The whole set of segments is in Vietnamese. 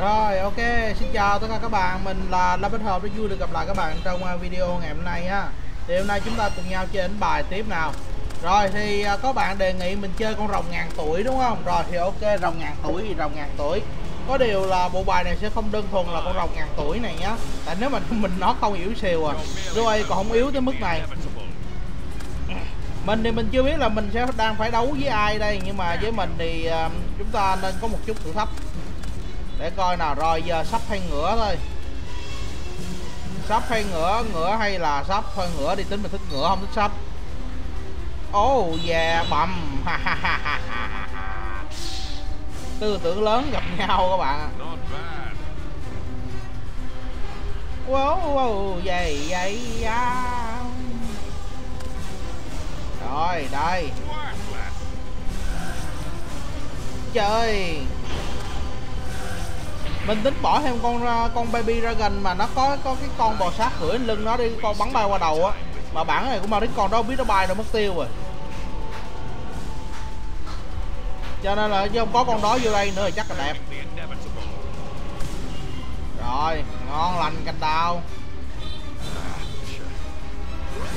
Rồi ok, xin chào tất cả các bạn, mình là Lâm Bích Hợp, rất vui được gặp lại các bạn trong à, video ngày hôm nay ha Thì hôm nay chúng ta cùng nhau chơi đánh bài tiếp nào. Rồi thì à, có bạn đề nghị mình chơi con rồng ngàn tuổi đúng không? Rồi thì ok, rồng ngàn tuổi thì rồng ngàn tuổi. Có điều là bộ bài này sẽ không đơn thuần là con rồng ngàn tuổi này nhá. Tại nếu mà mình nó không yếu xìu à Rồi còn không yếu tới mức này. Mình thì mình chưa biết là mình sẽ đang phải đấu với ai đây nhưng mà với mình thì uh, chúng ta nên có một chút thử thách để coi nào, rồi giờ sắp hay ngửa thôi. Sắp hay ngửa ngửa hay là sắp thôi ngửa đi, tính mình thích ngửa không thích sắp. Ô oh yeah, bầm. Tư tưởng lớn gặp nhau các bạn wow wow, dày vậy rồi, đây. Chơi mình tính bỏ thêm con con baby dragon mà nó có có cái con bò sát cưỡi lưng nó đi, con bắn bay qua đầu á. Mà bản này của Marit con đó biết nó bay đâu, mất tiêu rồi. Cho nên là chứ không có con đó vô đây nữa thì chắc là đẹp. Rồi, ngon lành canh đào.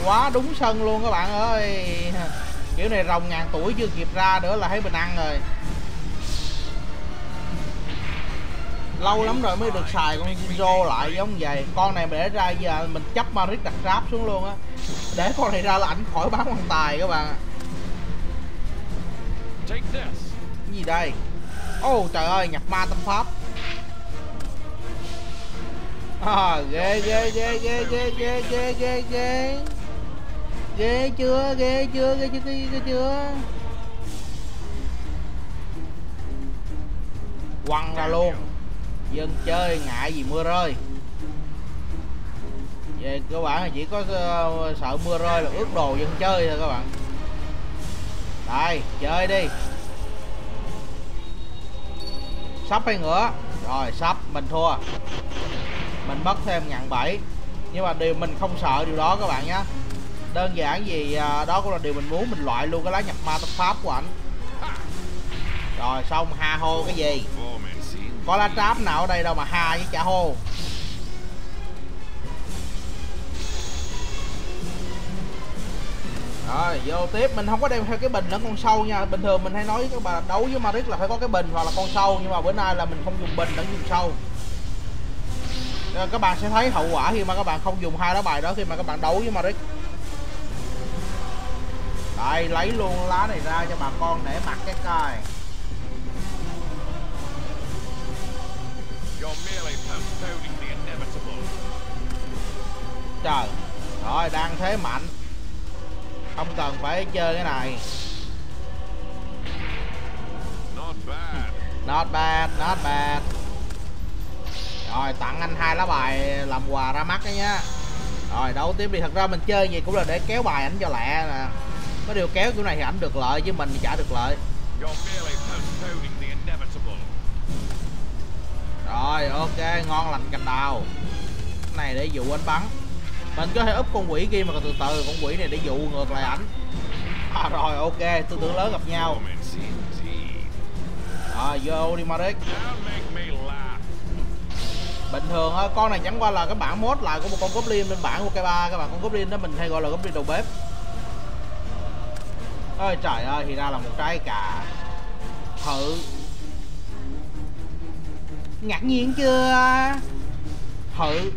Quá đúng sân luôn các bạn ơi. Kiểu này rồng ngàn tuổi chưa kịp ra nữa là thấy mình ăn rồi. Lâu lắm rồi mới được xài con Jinzo lại giống vậy. Con này để ra giờ mình chấp Marit đặt ráp xuống luôn á. Để con này ra là ảnh khỏi bán quan tài các bạn cái gì đây? Ô oh, trời ơi nhập ma tâm pháp. À, ghê ghê ghê ghê ghê ghê ghê ghê ghê. Ghê chưa ghê chưa ghê chưa ghê, ghê chưa? Quăng ra luôn dân chơi, ngại gì mưa rơi. Về cơ bản là chỉ có ờ, sợ mưa rơi là ướt đồ dân chơi thôi các bạn. Đây, chơi đi. Sắp hay ngửa? Rồi, sắp, mình thua. Mình mất thêm ngàn bảy. Nhưng mà điều mình không sợ điều đó các bạn nhé đơn giản gì ờ, đó cũng là điều mình muốn, mình loại luôn cái lá nhập ma tập pháp của ảnh. Rồi, xong, ha hô cái gì? Có lá tráp nào ở đây đâu mà hà với chả hô? Rồi, vô tiếp. Mình không có đem theo cái bình lẫn con sâu nha. Bình thường mình hay nói các bạn đấu với Marit là phải có cái bình hoặc là con sâu, nhưng mà bữa nay là mình không dùng bình lẫn dùng sâu. Nên các bạn sẽ thấy hậu quả khi mà các bạn không dùng hai lá bài đó khi mà các bạn đấu với Marit đây, lấy luôn lá này ra cho bà con để mặc cái coi trời. Rồi đang thế mạnh. Không cần phải chơi cái này. Not bad. Not bad rồi tặng anh hai lá bài làm quà ra mắt đấy nhá. Rồi đấu tiếp đi. Thật ra mình chơi gì cũng là để kéo bài ảnh cho lẹ nè. Có điều kéo kiểu này thì ảnh được lợi chứ mình thì chả được lợi rồi ok ngon lành cành đào. Cái này để dụ anh bắn. Mình có thể úp con quỷ kia mà từ từ con quỷ này để dụ ngược lại ảnh. À, rồi ok tư tưởng lớn gặp nhau. Rồi vô đi Maric bình thường á con này chẳng qua là cái bản mốt lại của một con goblin bên bản của k ba các bạn con goblin đó mình hay gọi là goblin đầu bếp. Ơi trời ơi thì ra là một trái cà thử ngạc nhiên chưa? Thử.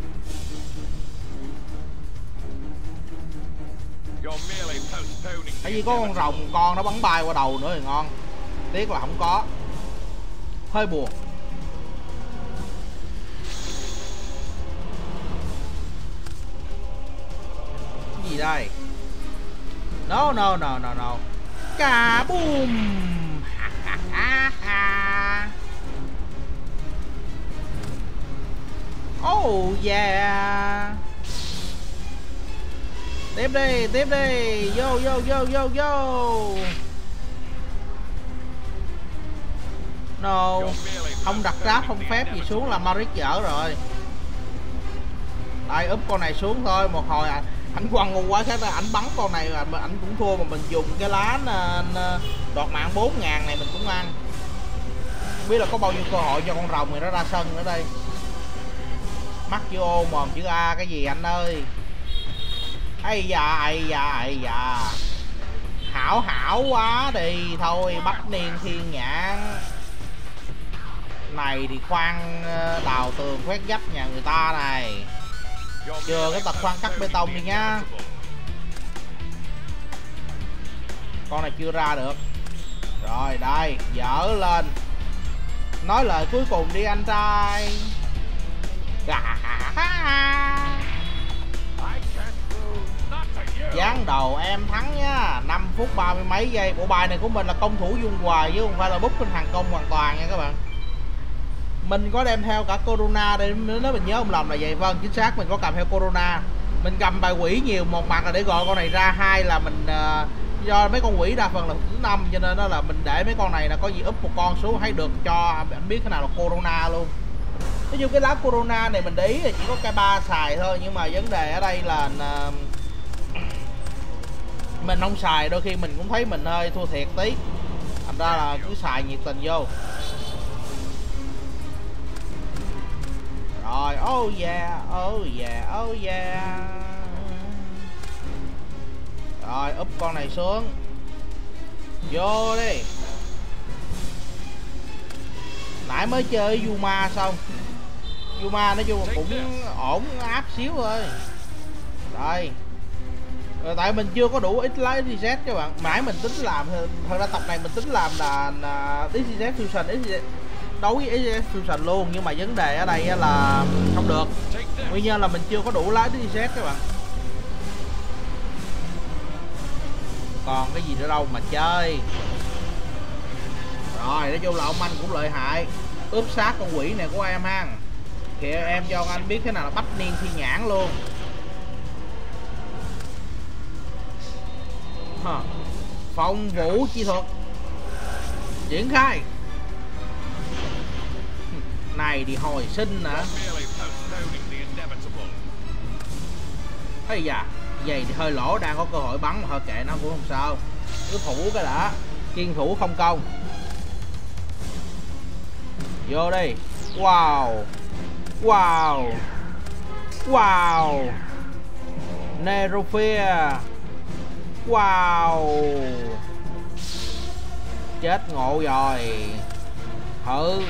Tại vì có con rồng, con nó bắn bay qua đầu nữa thì ngon. Tiếc là không có. Hơi buồn. Cái gì đây? No no no no no. Cả boom oh yeah. Tiếp đi tiếp đi. Vô vô vô vô vô. No không đặt ráp không phép gì xuống là Maric dở rồi. Đây úp con này xuống thôi một hồi à, ảnh quăng ngu quá khác ảnh bắn con này là ảnh cũng thua mà mình dùng cái lá đoạt mạng 4 ngàn này mình cũng ăn. Không biết là có bao nhiêu cơ hội cho con rồng này nó ra sân nữa đây mắt chữ ô mồm chữ a cái gì anh ơi? Ây da ây da ây da. Hảo hảo quá đi. Thôi, bắt niên thiên nhãn. Này thì khoan ờ, đào tường khoét dách nhà người ta này. Chưa cái tật khoan cắt bê tông đi nhá. Con này chưa ra được. Rồi, đây, dở lên. Nói lời cuối cùng đi, anh trai dán đầu em thắng nhá. 5 phút ba mươi mấy giây. Bộ bài này của mình là công thủ dung hoài chứ không phải là bút trên hàng công hoàn toàn nha các bạn. Mình có đem theo cả corona để nếu mình nhớ không lầm là vậy. Vâng chính xác mình có cầm theo corona. Mình cầm bài quỷ nhiều. Một mặt là để gọi con này ra. Hai là mình uh, do mấy con quỷ đa phần là thứ năm cho nên đó là mình để mấy con này là có gì úp một con xuống thấy được cho anh biết thế nào là corona luôn nói chung cái lá corona này mình để ý là chỉ có cái ba xài thôi, nhưng mà vấn đề ở đây là à, mình không xài, đôi khi mình cũng thấy mình hơi thua thiệt tí. Thành ra là cứ xài nhiệt tình vô. Rồi oh yeah oh yeah oh yeah. Rồi úp con này xuống. Vô đi. Nãy mới chơi Yuma xong. Yuma nói chung cũng ổn áp xíu thôi. Đây rồi tại mình chưa có đủ ít lái reset các bạn. Mãi mình tính làm thật ra tập này mình tính làm là, là XZ Fusion XZ đấu với XZ Fusion luôn. Nhưng mà vấn đề ở đây là không được. Nguyên nhân là mình chưa có đủ lái reset các bạn. Còn cái gì nữa đâu mà chơi. Rồi nói chung là ông anh cũng lợi hại. Ướp sát con quỷ này của em ha kìa, em cho anh biết thế nào là bách niên thi nhãn luôn. Hả? phong vũ chi thuật. Triển khai. Này thì hồi sinh nè ấy da, vậy thì hơi lỗ đang có cơ hội bắn mà thôi kệ nó cũng không sao. Cứ thủ cái đã. Kiên thủ không công. Vô đi. Wow wow. Wow. Nerophia wow. Chết ngộ rồi. Thử.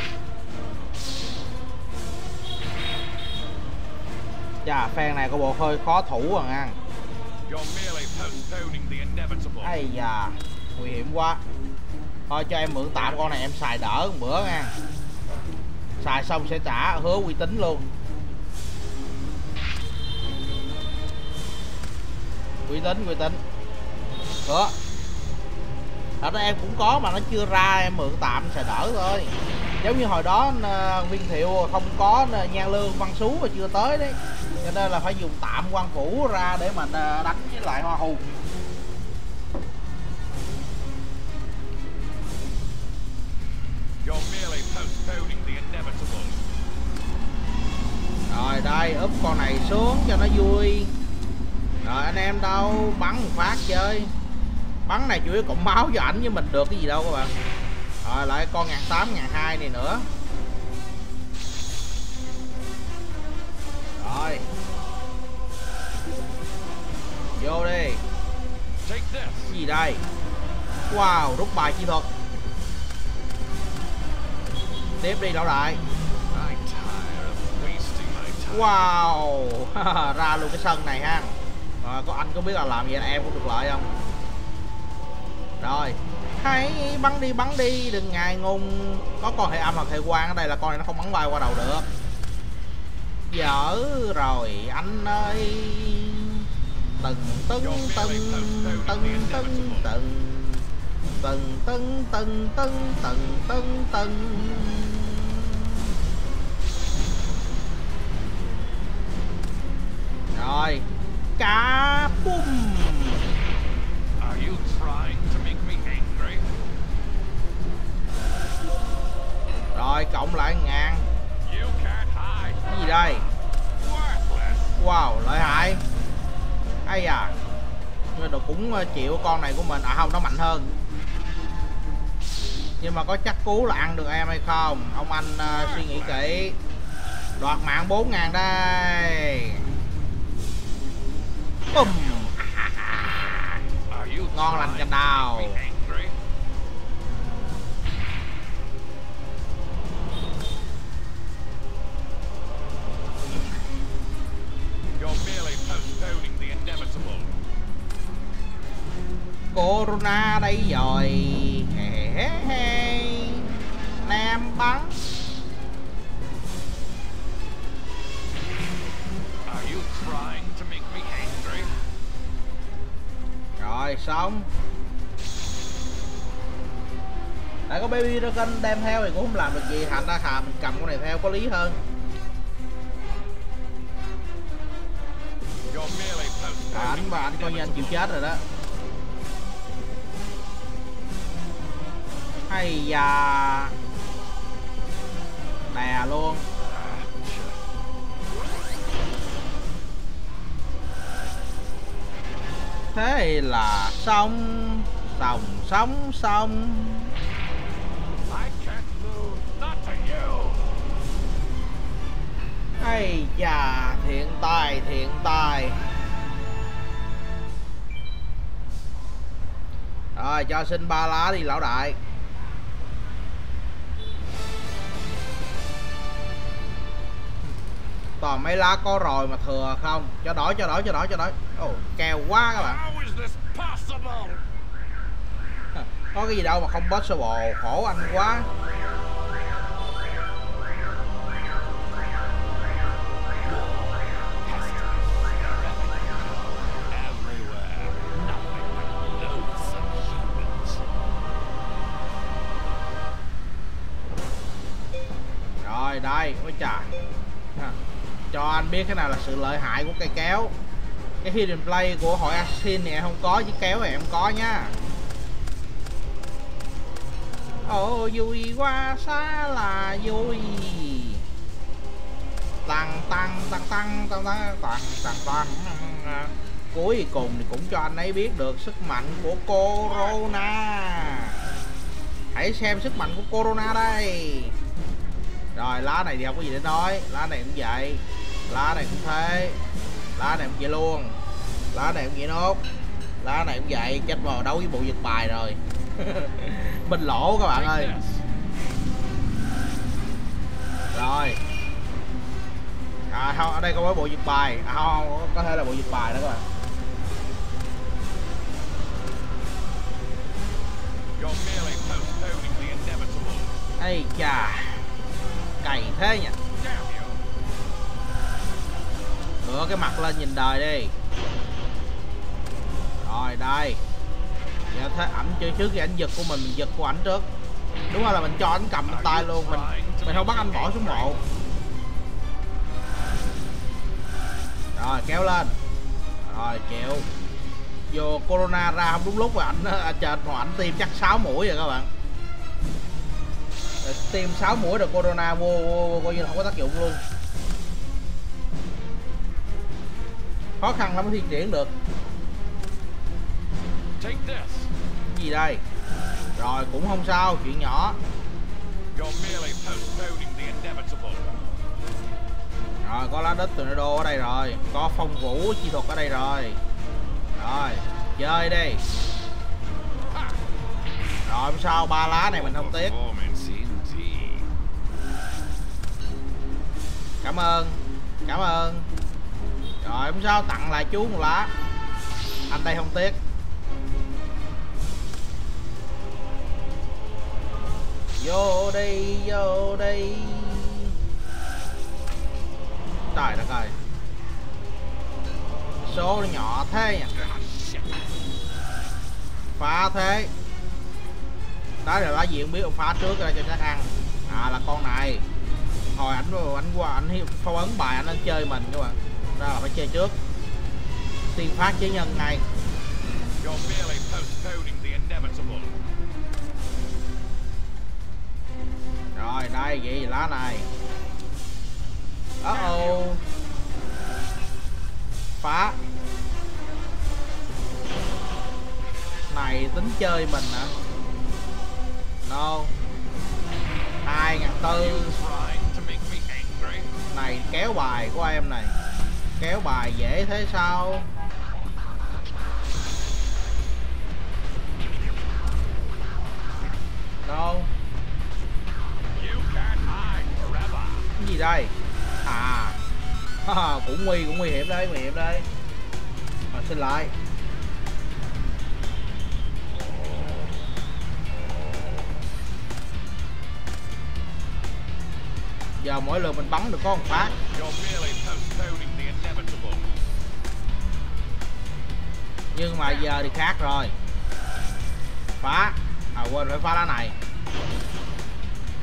Chà phen này có bộ hơi khó thủ à ngang. Ây da nguy hiểm quá. Thôi cho em mượn tạm con này em xài đỡ một bữa nha xài xong sẽ trả, hứa uy tín luôn. Uy tín uy tín. Đó thật ra em cũng có mà, nó chưa ra, em mượn tạm xài đỡ thôi. Giống như hồi đó ờ, viên thiệu không có ờ, nha lương, văn sú mà chưa tới đấy. Cho nên là phải dùng tạm quan phủ ra để mà ờ, đánh với lại hoa hùng. Xuống cho nó vui. Rồi anh em đâu bắn một phát chơi. Bắn này chủ yếu cộng máu cho ảnh với mình được cái gì đâu các bạn. Rồi lại con ngàn tám ngàn hai này nữa. Rồi. Vô đi. Cái gì đây? Wow rút bài chi thuật. Tiếp đi lão đại wow. Ra luôn cái sân này ha. À, có anh có biết là làm vậy là em cũng được lợi không? Rồi. Hãy bắn đi bắn đi. Đừng ngại ngùng. Có con hệ âm hoặc hệ quang ở đây là con này nó không bắn bay qua đầu được. Dở rồi anh ơi. Từng tưng tưng tưng tưng tưng từng tưng tưng tưng tưng tưng tưng rồi. Cá bum rồi cộng lại ngàn. Cái gì đây? Wow lợi hại. Ai à mà cũng ờ, chịu con này của mình. À không nó mạnh hơn. Nhưng mà có chắc cú là ăn được em hay không? Ông anh uh, suy nghĩ kỹ. Đoạt mạng 4 ngàn đây Bùm. ngon lành cành đào Corona đây rồi. Nam bắn Rồi xong. Đã có baby dragon đem theo thì cũng không làm được gì. Thành ra thà mình cầm con này theo có lý hơn. À, Anh và anh coi như anh chịu chết rồi đó. Hay da. Đè luôn. Thế là xong sòng sống xong. Hay da, thiện tài thiện tài. Rồi, cho xin ba lá đi, lão đại. Toàn mấy lá có rồi mà thừa không? Cho đổi cho đổi cho đổi cho đổi. Ồ kèo quá các bạn. Có cái gì đâu mà không possible khổ anh quá biết thế nào là sự lợi hại của cây kéo. Cái hidden play của hội Asin này không có chứ kéo này em có nhá ồ, vui quá xa là vui. Tăng tăng tăng tăng tăng tăng tăng tăng tăng. Cuối cùng thì cũng cho anh ấy biết được sức mạnh của corona. Hãy xem sức mạnh của corona đây. Rồi, lá này thì không có gì để nói, lá này cũng vậy lá này cũng thế. Lá này cũng vậy luôn. Lá này cũng vậy nốt. Lá này cũng vậy. Chết vào đấu với bộ giật bài rồi. Mình lỗ các bạn ơi. Rồi. À không ở đây có bộ giật bài. À, không có thể là bộ giật bài đó các bạn. Ây chà. Cày thế nhỉ ngửa cái mặt lên nhìn đời đi. Rồi đây. Giờ thế ảnh chơi trước khi ảnh giật của mình mình giật của ảnh trước. Đúng là mình cho ảnh cầm tay luôn mình mình không bắt anh bỏ xuống mộ rồi kéo lên. Rồi chịu. Vô corona ra không đúng lúc rồi ảnh ờ, à, chờ mà ảnh tiêm chắc 6 mũi rồi các bạn. Rồi tiêm 6 mũi rồi corona vô, vô, vô coi như là không có tác dụng luôn. Khó khăn lắm mới thi triển được. Gì đây? Rồi cũng không sao chuyện nhỏ. Rồi có lá đất tornado ở đây rồi có phong vũ chi thuật ở đây rồi. Rồi chơi đi. Rồi không sao ba lá này mình không tiếc. Cảm ơn cảm ơn rồi không sao tặng lại chú một lá. Anh đây không tiếc. Vô đây, vô đây. trời đất ơi. Số nó nhỏ thế nhỉ? Phá thế. Đó là lá gì không biết ông phá trước ra cho chắc ăn. À là con này. Hồi ảnh ảnh qua ảnh phong ấn bài anh lên chơi mình các bạn ra là phải chơi trước. Tiên phát chế nhân ngay. Rồi đây vậy lá này. Uh oh phá. Này tính chơi mình hả? No. Hai ngàn tư. Này kéo bài của em này kéo bài dễ thế sao? Đâu? Cái gì đây? À. Cũng nguy cũng nguy hiểm đấy nguy hiểm đấy à, xin lại. Giờ mỗi lần mình bắn được có một phát. Nhưng mà giờ thì khác rồi. Phá. À quên phải phá lá này.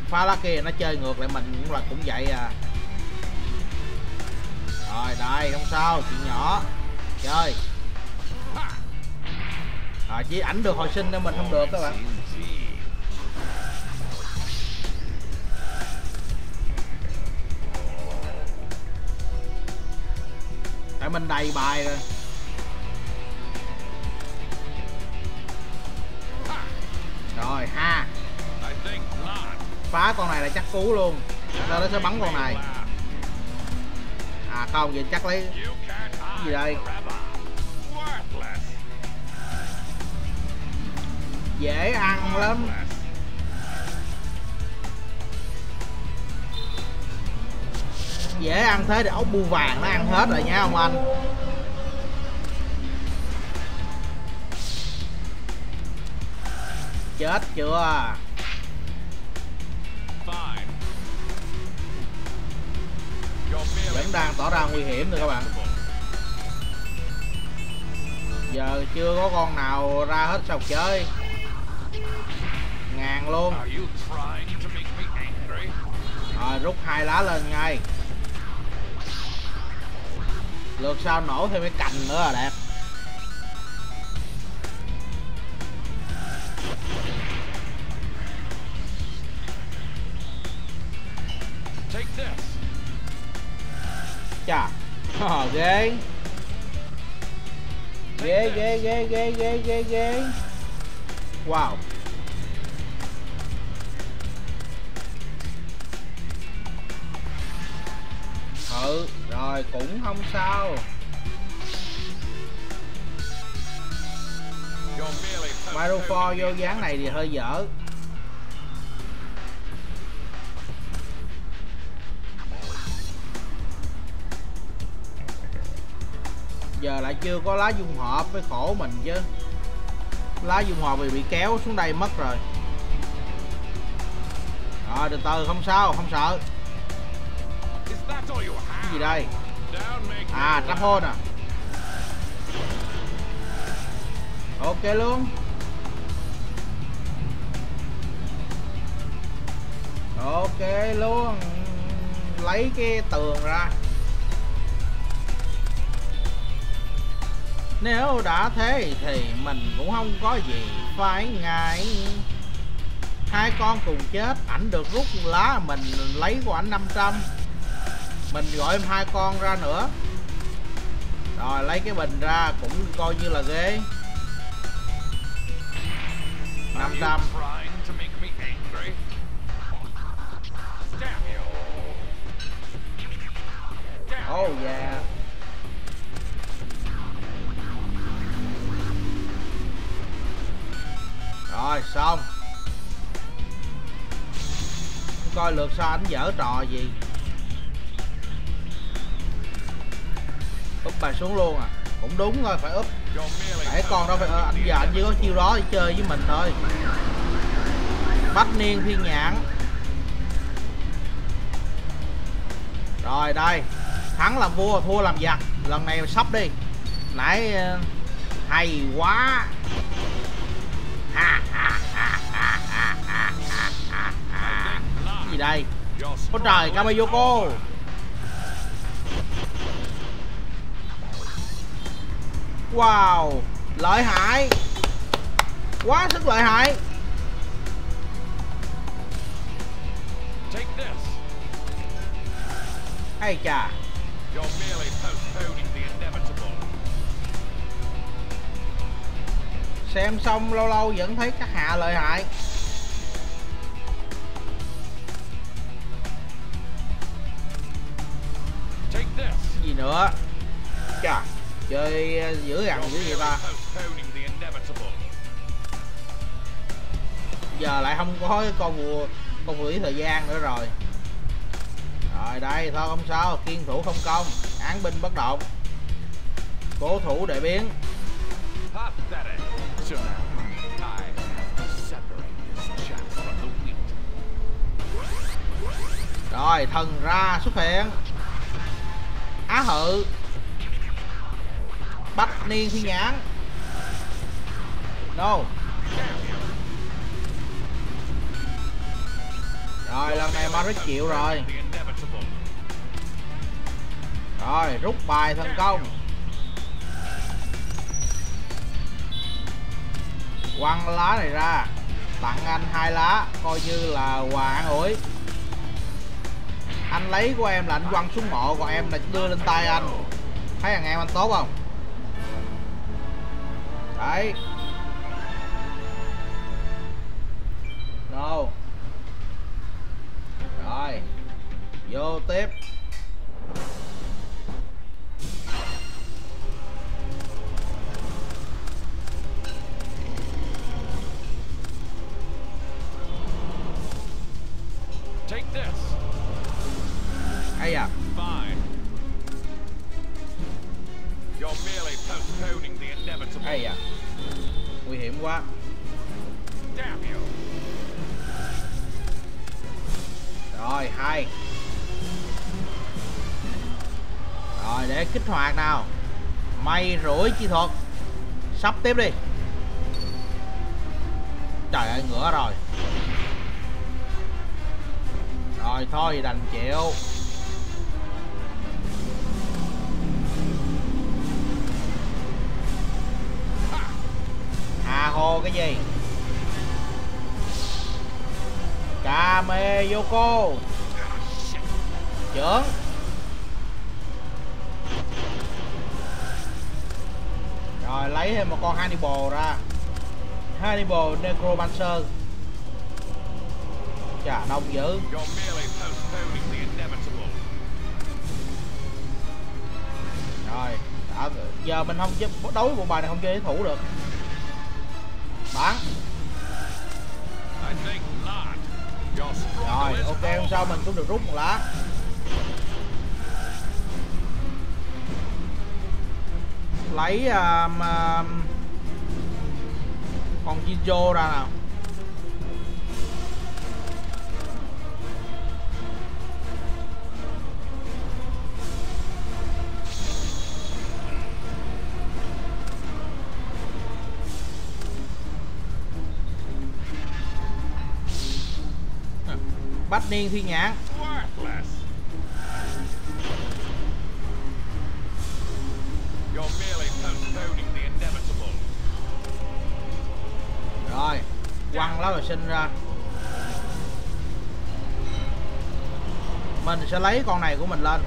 Phá lá kia nó chơi ngược lại mình cũng là cũng vậy à. Rồi đây không sao chuyện nhỏ. Chơi. À, chỉ ảnh được hồi sinh nên mình không được các bạn. Tại mình đầy bài rồi. Con này là chắc cú luôn. Sau đó sẽ bắn con này. À không, vậy chắc lấy gì đây? Dễ ăn lắm. Dễ ăn thế thì ốc bu vàng nó ăn hết rồi nha, ông anh. Chết chưa? Đang tỏ ra nguy hiểm rồi các bạn. Giờ chưa có con nào ra hết sọc chơi. Ngàn luôn. Rồi rút hai lá lên ngay. Lượt sau nổ thêm cái cành nữa là đẹp Gang. Gang, gang, gang, gang, gang, gang, gang. Wow. Ừ, rồi cũng không sao. Marufor vô dáng này thì hơi dở chưa có lá dung hợp với khổ mình chứ. Lá dung hợp thì bị kéo xuống đây mất rồi. Rồi từ từ, không sao, không sợ. Cái gì đây? À trap hôn à? Ok luôn. Ok luôn. Lấy cái tường ra. Nếu đã thế thì mình cũng không có gì phải ngại. Hai con cùng chết, Ảnh được rút lá Mình lấy của ảnh 500 Mình gọi em hai con ra nữa. Rồi, lấy cái bình ra Cũng coi như là ghế 500 Oh yeah. Rồi, xong. Coi lượt sao anh dở trò gì. Úp bài xuống luôn à. Cũng đúng rồi, phải úp. Để con đâu phải anh giờ anh chỉ có chiêu đó đi chơi với mình thôi. Bách niên thiên nhãn. Rồi, đây. Thắng làm vua, thua làm giặc. Lần này sắp đi. Nãy hay quá. Đây. Ôi trời Kamayoko Wow, Lợi hại. Quá sức lợi hại. Hay chà. Xem xong lâu lâu vẫn thấy các hạ lợi hại. Nữa. Chà. Chơi ờ, dữ dằn dữ vậy ta? Giờ lại không có cái con vua con vua ý thời gian nữa rồi. Rồi đây thôi không sao. Kiên thủ không công. Án binh bất động. Cố thủ để biến. Rồi thần ra xuất hiện á hự. Bách niên thiên nhãn. No. Rồi, lần này Maric chịu rồi. Rồi, rút bài thành công. Quăng lá này ra. Tặng anh hai lá, coi như là quà an ủi anh lấy của em là anh quăng xuống mộ còn em là đưa lên tay anh. Thấy thằng em anh tốt không? Đấy. Đâu? Rồi. Vô tiếp. Chi thuật. Sắp tiếp đi. Trời ơi, ngửa rồi. Rồi, thôi, đành chịu. Hà hồ cái gì? Kame Yoko. Trưởng. Rồi lấy thêm một con Hannibal ra. Hannibal Necromancer. Chà đông dữ. Rồi đã, giờ mình không đối với bộ bài này không chơi thủ được. Struggle rồi ok hôm sau mình cũng được rút một lá lấy um, um, con Jinjo ra nào. Bách niên thi nhãn. Quăng lá sinh ra. Mình sẽ lấy con này của mình lên.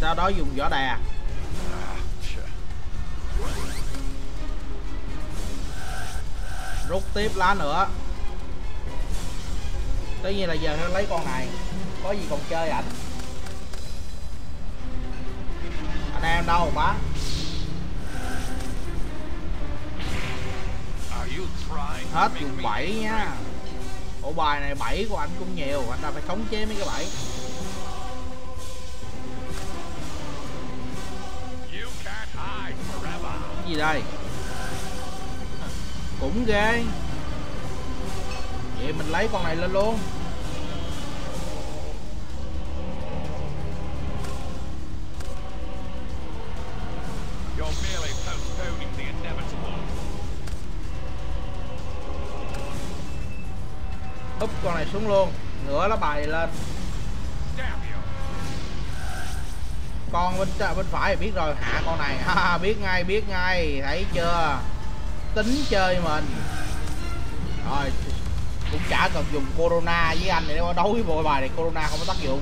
Sau đó dùng vỏ đè. Rút tiếp lá nữa. Tất nhiên là giờ sẽ lấy con này. Có gì còn chơi ảnh anh em đâu bán hết dùng 7 nha. Bộ bài này 7 của anh cũng nhiều, anh ta phải khống chế mấy cái 7 cái gì đây? Cũng ghê. Vậy mình lấy con này lên luôn. Xuống luôn. Ngửa lá bài lên. Con bên trái- bên phải thì biết rồi. Hạ con này. Ha, biết ngay biết ngay. Thấy chưa? Tính chơi mình. Rồi, cũng chả cần dùng corona với anh để đấu với bộ bài này. Corona không có tác dụng.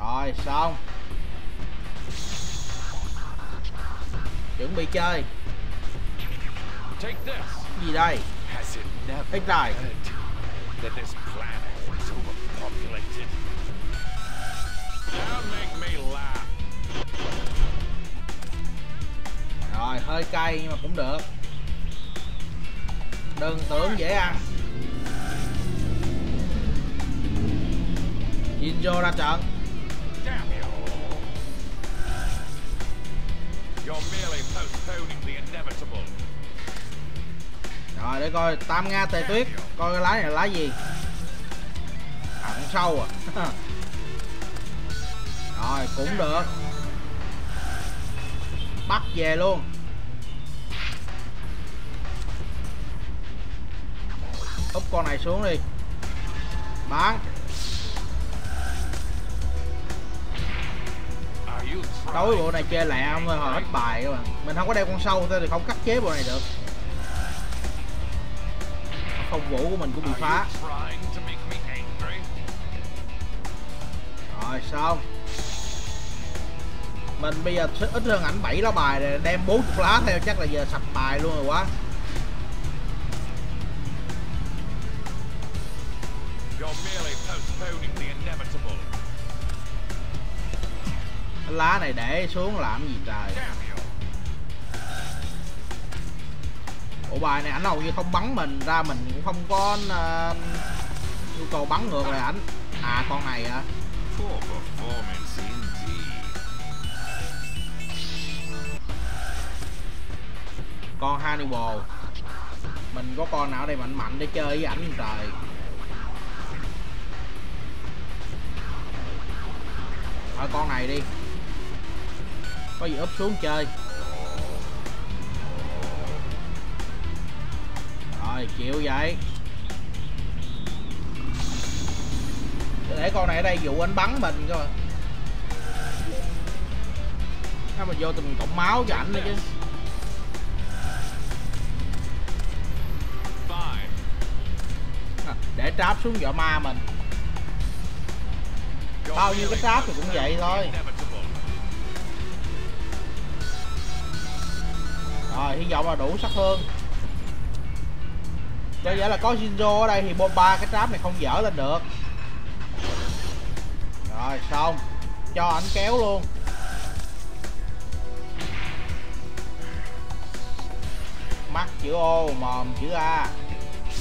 Rồi, xong. Chuẩn bị chơi gì đây? Me laugh. rồi hơi cay nhưng mà cũng được. Đừng tưởng dễ ăn. Jinjo ra trận. You're merely postponing the inevitable rồi, để coi tam nga, tề tuyết. Coi cái lá này là lá gì? À con sâu à. Rồi, cũng được. Bắt về luôn. Úp con này xuống đi. Bán. Đối bộ này chơi lẹ không thôi hết bài các bạn mình không có đeo con sâu thôi thì không cắt chế bộ này được phong vũ của mình cũng bị phá. rồi xong. Mình bây giờ ít hơn ảnh 7 lá bài rồi đem 40 lá theo chắc là giờ sập bài luôn rồi quá. Lá này để xuống làm gì trời bộ bài này ảnh hầu như không bắn mình ra mình cũng không có nhu cầu bắn ngược lại ảnh. À con này à con Hannibal. Mình có con nào đây mạnh mạnh để chơi với ảnh trời? Thôi con này đi. Có gì úp xuống chơi rồi chịu vậy để con này ở đây dụ anh bắn mình coi mà mà vô tình cộng máu cho ảnh nữa chứ À, để tráp xuống vỏ ma mình Bao nhiêu cái tráp thì cũng vậy thôi. rồi hy vọng là đủ sắc hơn do vậy là có Shinzo ở đây thì ba cái tráp này không dở lên được. Rồi, xong. Cho ảnh kéo luôn. Mắt chữ O, mồm chữ A.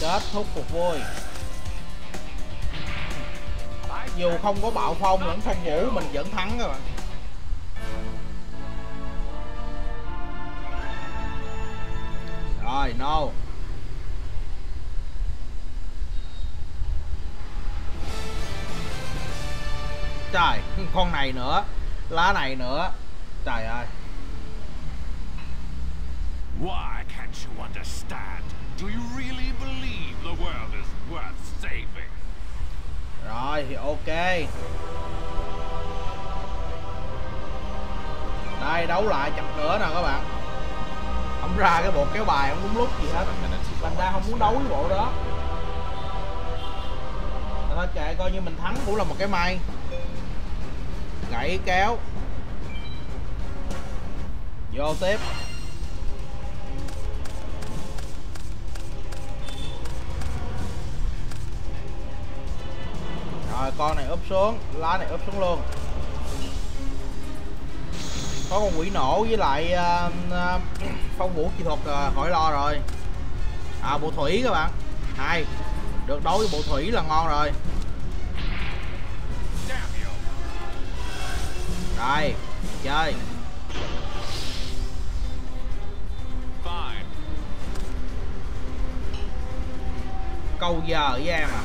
Kết thúc cuộc vui. Dù không có bạo phong lẫn phong vũ mình vẫn thắng các bạn. Rồi, no. Trời con này nữa lá này nữa. Trời ơi. Why can't you understand? Do you really believe the world is worth saving? rồi thì ok. Đây đấu lại chặt nữa nè các bạn. Không ra cái bộ kéo bài không đúng lúc gì hết. Thành ra không muốn đấu với bộ đó. Thôi kệ coi như mình thắng cũng là một cái may gãy kéo. Vô tiếp. Rồi con này úp xuống lá này úp xuống luôn. Có con quỷ nổ với lại uh, phong vũ kỹ thuật uh, khỏi lo rồi. À bộ thủy các bạn. Hay được đối với bộ thủy là ngon rồi. Rồi chơi. Câu giờ với em à?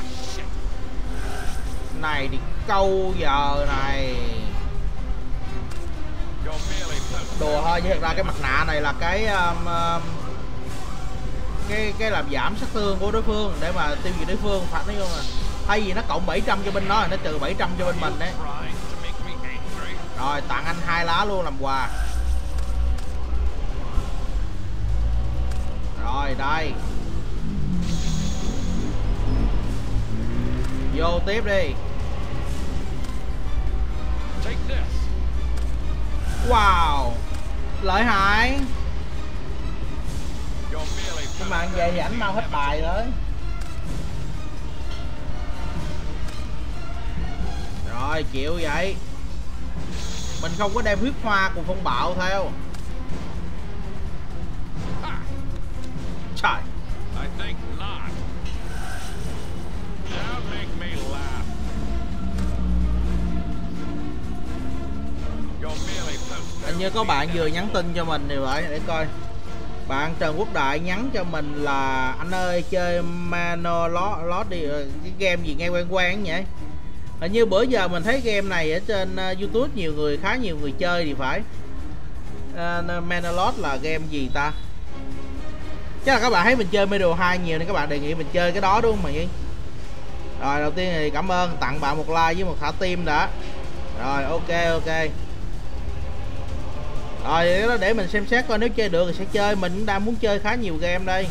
Này thì câu giờ này. Đùa thôi chứ thật ra cái mặt nạ này là cái um, um, cái cái làm giảm sát thương của đối phương để mà tiêu diệt đối phương phải nói không à thay vì nó cộng 700 cho bên nó thì nó trừ 700 cho bên mình đấy rồi tặng anh hai lá luôn làm quà. Rồi đây. Vô tiếp đi. Wow. Lợi hại. Merely bạn về thì ảnh mau hết bài tới rồi chịu vậy mình không có đem huyết hoa cùng phong bạo theo. Trời. Hình như có bạn vừa nhắn tin cho mình thì vậy để coi. Bạn Trần Quốc Đại nhắn cho mình là anh ơi chơi Mano Lót đi ờ, cái game gì nghe quen quen nhỉ hình như bữa giờ mình thấy game này ở trên ờ, YouTube nhiều người khá nhiều người chơi thì phải. Ờ, uh, Manalot là game gì ta? Chắc là các bạn thấy mình chơi Middle 2 nhiều nên các bạn đề nghị mình chơi cái đó đúng không Mỹ rồi đầu tiên thì cảm ơn tặng bạn một like với một thả tim đã. Rồi ok ok. Rồi cái đó để mình xem xét coi nếu chơi được thì sẽ chơi. Mình cũng đang muốn chơi khá nhiều game đây.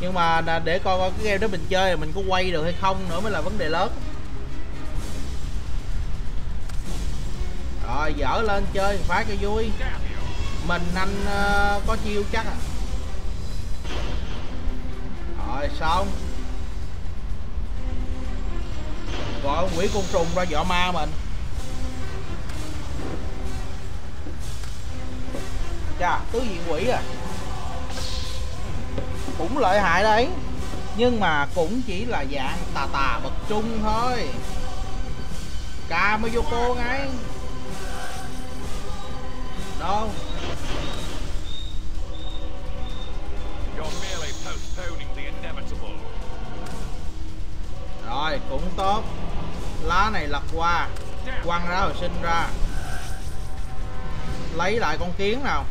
Nhưng mà để coi coi cái game đó mình chơi mình có quay được hay không nữa mới là vấn đề lớn. Rồi dở lên chơi phải cho vui. Mình anh uh, có chiêu chắc à. Rồi xong. Gọi quỷ côn trùng ra dọa ma mình. Chà tứ diện quỷ à. Cũng lợi hại đấy nhưng mà cũng chỉ là dạng tà tà bậc trung thôi. Ca mới vô cô ngay đâu? You're merely postponing the inevitable. rồi cũng tốt. Lá này lật qua. Quăng ra rồi sinh ra. Lấy lại con kiến nào.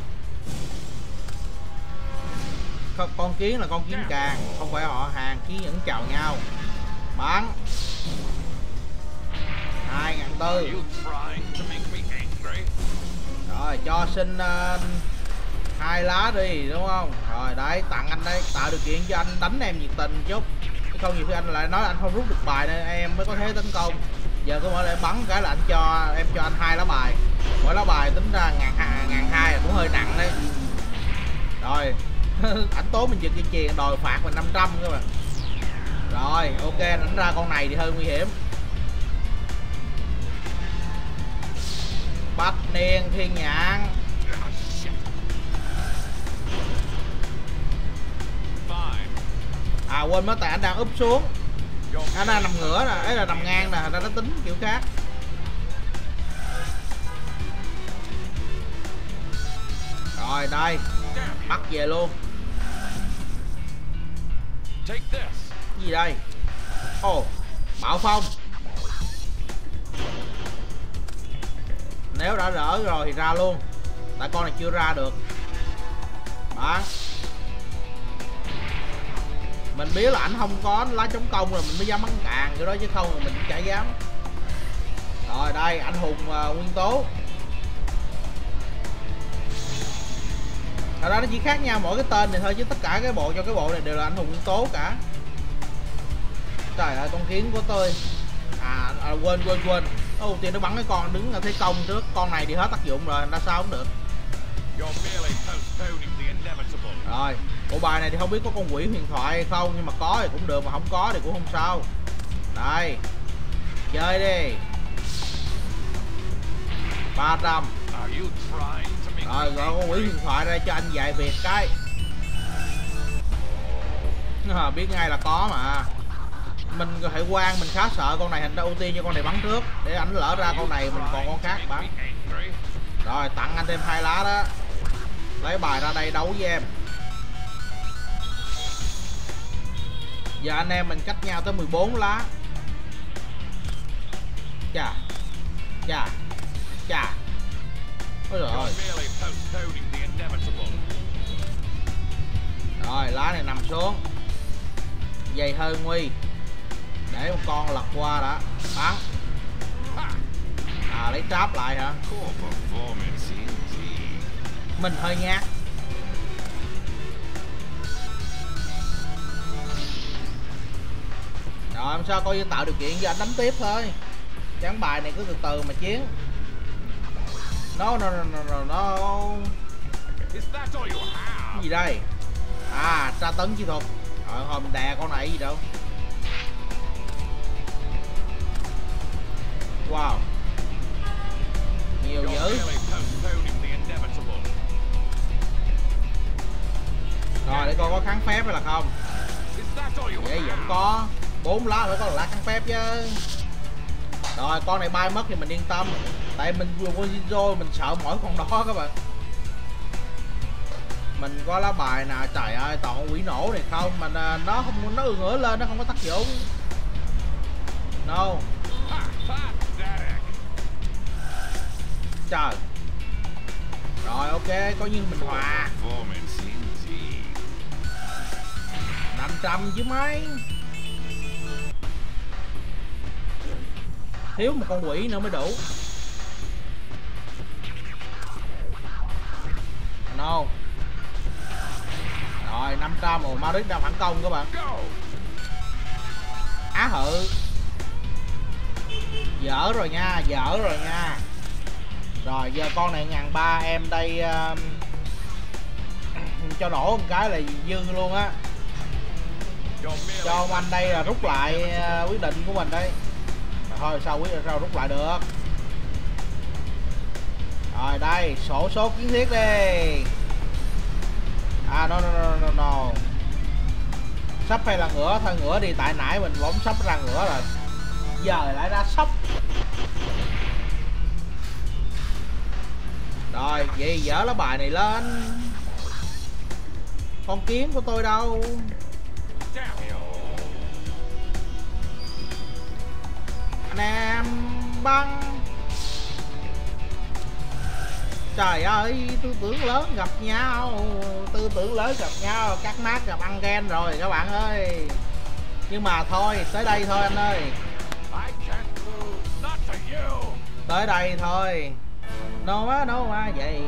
Con, con kiến là con kiến càng không phải họ hàng kiến vẫn chào nhau. Bán hai ngàn tư rồi cho xin uh, hai lá đi đúng không? Rồi đấy tặng anh đấy tạo điều kiện cho anh đánh em nhiệt tình chút. Chứ không nhiều khi anh lại nói anh không rút được bài nên em mới có thế tấn công. Giờ cứ mỗi lại bắn cái là anh cho em cho anh hai lá bài. Mỗi lá bài tính ra ngàn ngàn hai là cũng hơi nặng đấy. Rồi ảnh tố mình giật dây chuyền đòi phạt mình 500 cơ mà. Rồi ok đánh ra con này thì hơi nguy hiểm. Bách niên thiên nhãn. À quên mất tại anh đang úp xuống. Anh đang nằm ngửa nè, ấy là nằm ngang nè ra nó tính kiểu khác. Rồi, đây. Bắt về luôn. Gì đây? Ồ bạo phong. Nếu đã rỡ rồi thì ra luôn. Tại con này chưa ra được. Bán mình biết là ảnh không có lá chống công rồi mình mới dám bắn càng cái đó chứ không mình cũng chả dám. Rồi đây anh hùng uh, nguyên tố. Thật ra nó chỉ khác nhau mỗi cái tên này thôi chứ tất cả cái bộ cho cái bộ này đều là anh hùng nguyên tố cả. Trời ơi con kiến của tôi. À, à quên quên quên ưu tiên nó bắn cái con đứng ở thế công trước. Con này thì hết tác dụng rồi ra sao cũng được. Rồi bộ bài này thì không biết có con quỷ huyền thoại hay không nhưng mà có thì cũng được mà không có thì cũng không sao. Đây chơi đi. 300 Are you trying to make rồi gọi con quỷ huyền thoại ra cho anh dạy việc cái. À, biết ngay là có mà mình có thể quan, mình khá sợ con này, thành ra ưu tiên cho con này bắn trước. Để ảnh lỡ ra con này, mình còn con khác bắn. Rồi, tặng anh thêm hai lá đó. Lấy bài ra đây đấu với em. Giờ anh em mình cách nhau tới 14 lá. Chà chà chà. Ôi rồi rồi, lá này nằm xuống. Dày hơi nguy để một con lật qua đã. Bắn. À lấy tráp lại hả? Mình hơi nhát. Rồi, làm sao coi như tạo điều kiện cho anh đánh tiếp thôi. Chán bài này cứ từ từ mà chiến. No no no no no no cái gì đây? À tra tấn chi thuật. Rồi mình đè con này gì đâu. Wow. Nhiều dữ. Rồi, để coi có kháng phép hay là không. Vậy vẫn có. Bốn lá nữa có lá kháng phép chứ. Rồi, con này bay mất thì mình yên tâm. Tại mình vừa có Jinzo mình sợ mỗi con đó các bạn. Mình có lá bài nào trời ơi, toàn quỷ nổ này không? Mà à, nó không nó ngửa lên, nó không có tác dụng. No. Trời. Rồi, ok coi như mình hòa? 500 chứ mấy. Thiếu một con quỷ nữa mới đủ. No. Rồi 500 ồ, Madrid đang phản công các bạn. Á hự. Dở rồi nha, dở rồi nha rồi giờ con này ngàn ba em đây uh, cho nổ một cái là dư luôn á. Cho ông anh đây là rút lại uh, quyết định của mình đây thôi sao quyết sao rút lại được? Rồi đây sổ số kiến thiết đi. À no no no no no sắp hay là ngửa thôi ngửa đi. Tại nãy mình bóng sắp ra ngửa rồi. Giờ lại ra sóc rồi vậy dở lá bài này lên. Con kiến của tôi đâu. Anh em băng. Trời ơi tư tưởng lớn gặp nhau. Tư tưởng lớn gặp nhau cắt nát gặp ăn ghen rồi các bạn ơi. Nhưng mà thôi tới đây thôi anh ơi. Tới đây thôi nô ma nô ma vậy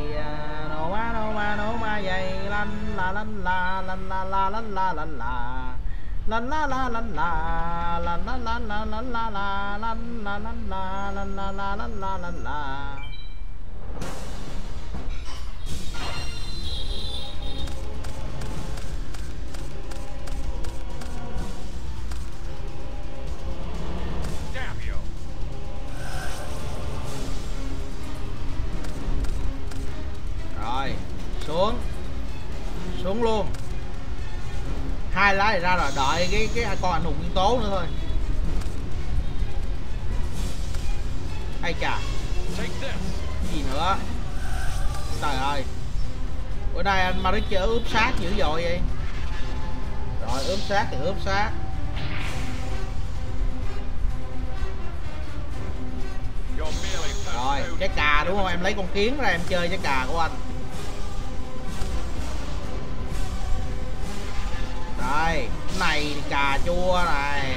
nô ma nô ma nô ma vậy lăn la lăn la lăn la la lăn la lăn la lăn la la lăn la lăn la la la lăn la la lăn la lăn la lăn la la lăn la lăn la rồi xuống. Xuống luôn. Hai lá này ra rồi đợi cái cái con anh hùng nguyên tố nữa thôi. Ai chà. Cái gì nữa? Trời ơi. Bữa nay anh Maric chơi ướp sát dữ dội vậy. Rồi ướp sát thì ướp sát. Rồi trái cà đúng không? Em lấy con kiến ra em chơi trái cà của anh đây này cà chua này.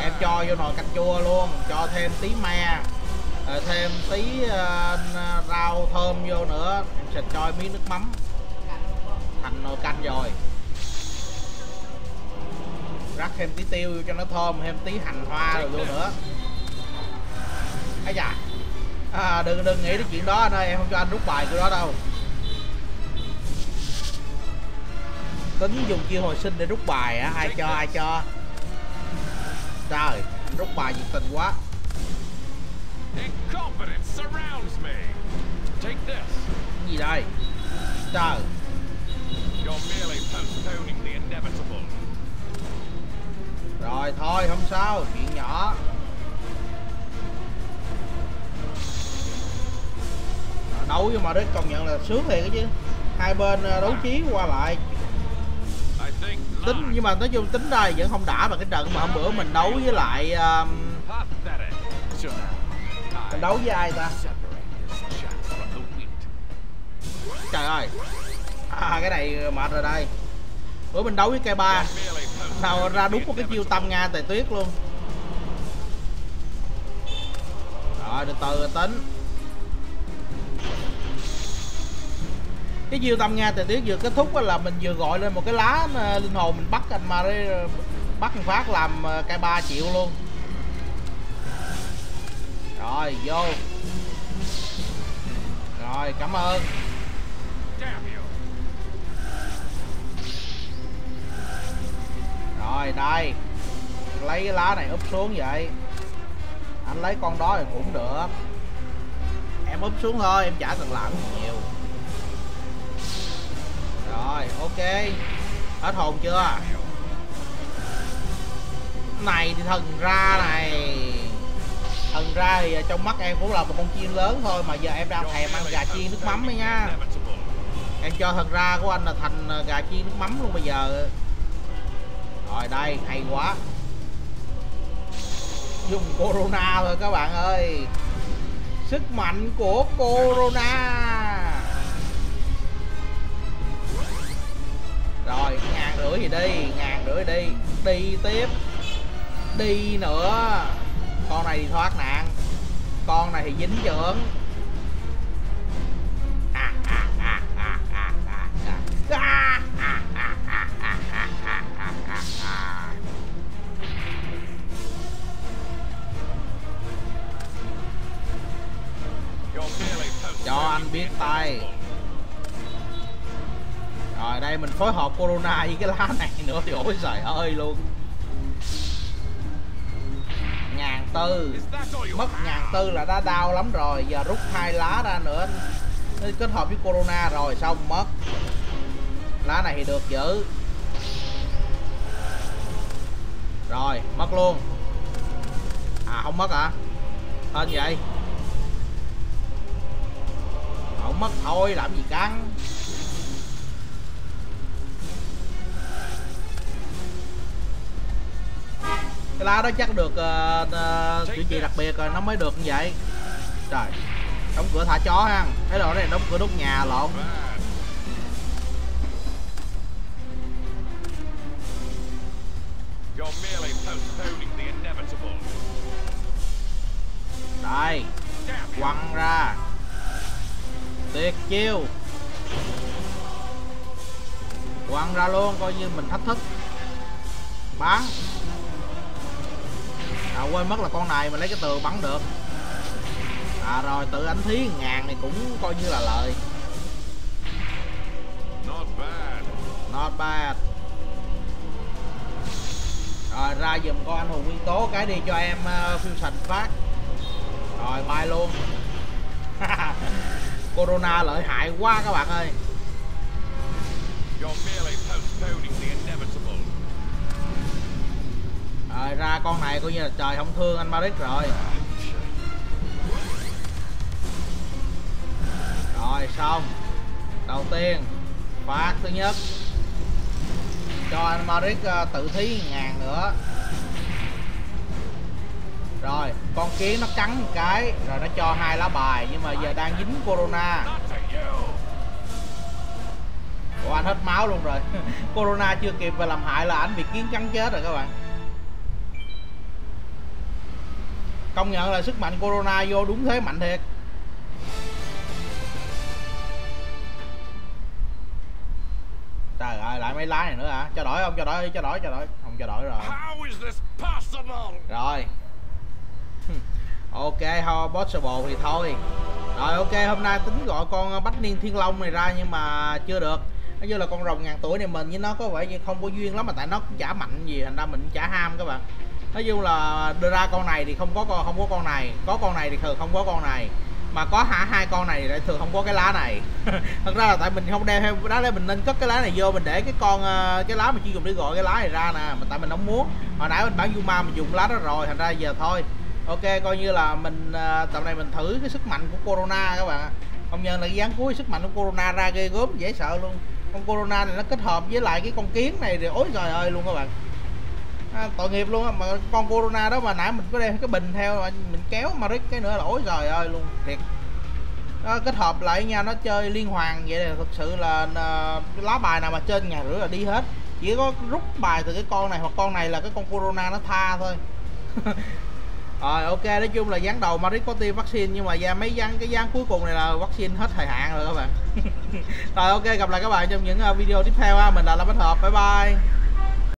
Em cho vô nồi canh chua luôn cho thêm tí me rồi thêm tí ờ, rau thơm vô nữa. Em xịt cho miếng nước mắm thành nồi canh rồi. Rắc thêm tí tiêu vô cho nó thơm thêm tí hành hoa rồi vô nữa. Ấy da. À, đừng đừng nghĩ đến chuyện đó anh ơi em không cho anh rút bài của đó đâu tính dùng chiêu hồi sinh để rút bài á ai cho ai cho? Trời rút bài nhiệt tình quá. Gì đây? Trời. Rồi thôi không sao chuyện nhỏ. Đấu với mà đức công nhận là sướng thiệt chứ. Hai bên ờ, đấu trí qua lại tính nhưng mà nói chung tính đây vẫn không đã bằng cái trận mà hôm bữa mình đấu với lại um, mình đấu với ai ta? Trời ơi. À, cái này mệt rồi đây. Bữa mình đấu với cây ba. Nào ra đúng một cái chiêu tâm nga tề tuyết luôn. Rồi từ từ tính. cái diêu tâm nga thời tiết vừa kết thúc là mình vừa gọi lên một cái lá linh hồn mình bắt anh mà bắt một phát làm ờ, cây 3 triệu luôn. Rồi, vô. Rồi, cảm ơn. Rồi, đây. Lấy cái lá này úp xuống vậy. Anh lấy con đó thì cũng được. Em úp xuống thôi, em trả cần lạng nhiều rồi, ok. Hết hồn chưa? Này thì thần ra này. Thần ra thì trong mắt em cũng là một con chiên lớn thôi, mà giờ em đang thèm ăn gà chiên nước mắm đấy nha. Em cho thần ra của anh là thành ờ, gà chiên nước mắm luôn bây giờ. Rồi, đây, hay quá. Dùng corona thôi các bạn ơi. Sức mạnh của corona. rưỡi thì đi ngàn rưỡi đi đi tiếp đi nữa con này thì thoát nạn con này thì dính trưởng cho anh biết tay rồi, đây mình phối hợp corona với cái lá này nữa thì ôi trời ơi luôn. Ngàn tư. Mất ngàn tư là đã đau lắm rồi. Giờ rút hai lá ra nữa. Kết hợp với corona rồi xong mất? Lá này thì được giữ. Rồi, mất luôn. À không mất hả? Hên vậy? Không mất thôi, làm gì căng cái lá đó chắc được uh, uh, chữ gì đặc biệt rồi nó mới được như vậy. Trời đóng cửa thả chó ha. Cái đồ này đóng cửa đốt nhà lộn. Đây quăng ra. Tuyệt chiêu. Quăng ra luôn coi như mình thách thức. Bắn à quên mất là con này mình lấy cái tường bắn được. À rồi tự ảnh thí ngàn này cũng coi như là lợi Not bad. not bad. Rồi ra giùm con anh hùng nguyên tố cái đi cho em uh, phiêu sành phát. Rồi mai luôn. Corona lợi hại quá các bạn ơi rồi ra con này coi như là trời không thương anh Maric rồi. Rồi, xong. Đầu tiên phát thứ nhất. Cho anh Maric ờ, tự thí ngàn nữa. Rồi, con kiến nó cắn một cái, rồi nó cho hai lá bài, nhưng mà giờ đang dính corona. Của anh hết máu luôn rồi. Corona chưa kịp và làm hại là anh bị kiến cắn chết rồi các bạn. Công nhận là sức mạnh corona vô đúng thế mạnh thiệt. Trời ơi lại mấy lá này nữa hả? Cho đổi không? Cho đổi cho đổi cho đổi. Không cho đổi rồi. Rồi. Ok how possible thì thôi. Rồi ok hôm nay tính gọi con bách niên thiên long này ra nhưng mà chưa được. Nói như là con rồng ngàn tuổi này mình với nó có vẻ như không có duyên lắm mà tại nó cũng chả mạnh gì thành ra mình chả ham các bạn nói chung là đưa ra con này thì không có con, không có con này. Có con này thì thường không có con này. Mà có hả hai con này thì lại thường không có cái lá này. Thật ra là tại mình không đeo theo đó đấy mình nên cất cái lá này vô, mình để cái con ờ, cái lá mình chỉ dùng để gọi cái lá này ra nè, mà tại mình không muốn. Hồi nãy mình bán Yuma mình dùng lá đó rồi, thành ra giờ thôi. Ok, coi như là mình ờ, tầm này mình thử cái sức mạnh của corona các bạn ạ. công nhận là cái dáng cuối sức mạnh của corona ra ghê gớm, dễ sợ luôn. Con corona này nó kết hợp với lại cái con kiến này thì ối trời ơi luôn các bạn à, tội nghiệp luôn á mà con corona đó mà nãy mình có đem cái bình theo mà mình kéo mà rít cái nữa lỗi rồi trời ơi luôn thiệt. Đó, kết hợp lại nha nhau nó chơi liên hoàn vậy là thực sự là cái lá bài nào mà trên nhà rưỡi là đi hết. Chỉ có rút bài từ cái con này hoặc con này là cái con corona nó tha thôi. Rồi ok nói chung là gián đầu Madrid có tiêm vaccine nhưng mà ra mấy gián cái gián cuối cùng này là vaccine hết thời hạn rồi các bạn. Rồi ok gặp lại các bạn trong những à, video tiếp theo ha. Mình là Lâm Bách Hợp bye bye.